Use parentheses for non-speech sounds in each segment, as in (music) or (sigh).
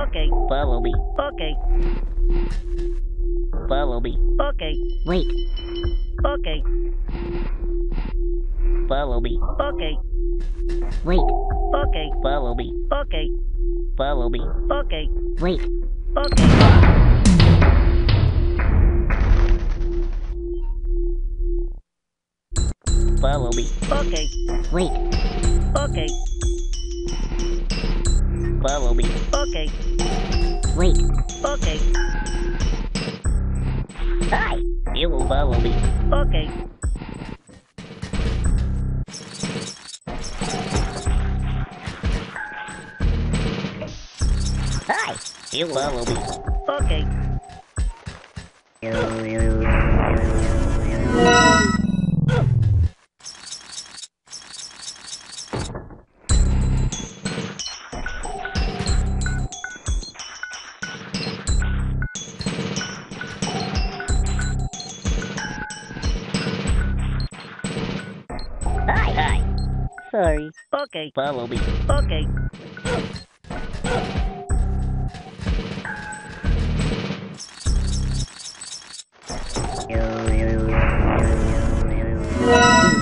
Okay. Follow me. Okay. Follow me. Okay. Wait. Okay. Follow me. Okay. Wait. Okay. Follow me. Okay. Follow me. Okay. Wait. Okay. Follow me. Okay. Wait. Okay. Follow me. Okay. Wait. Okay. Hi. You will follow me. Okay. Hi. You will follow me. Okay. (laughs) Sorry. Okay. Follow me. Okay. (laughs)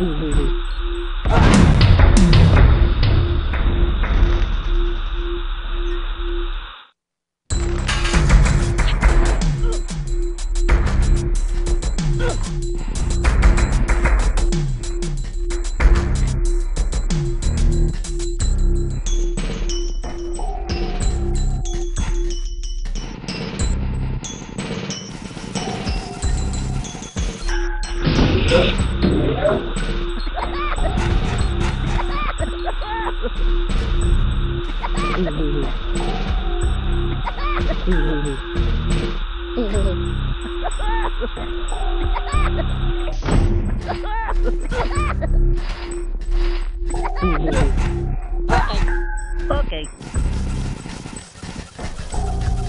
Mm-hmm. Okay.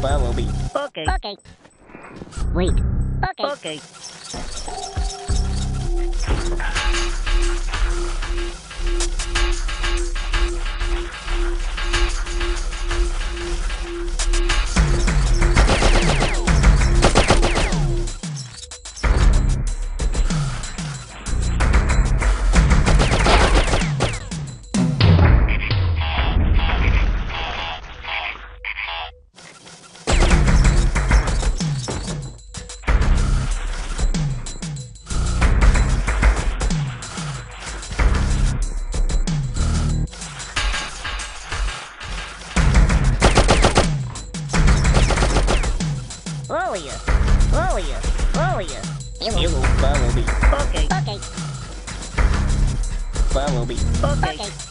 Follow me. Okay. Okay. Wait. Okay. Thank you. Follow you. Follow you. Follow you. You will follow me. Okay. Okay. Follow me. Okay. What?